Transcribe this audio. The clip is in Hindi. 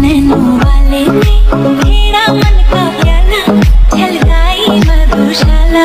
नैनो वाले मन का प्याला मधुशाला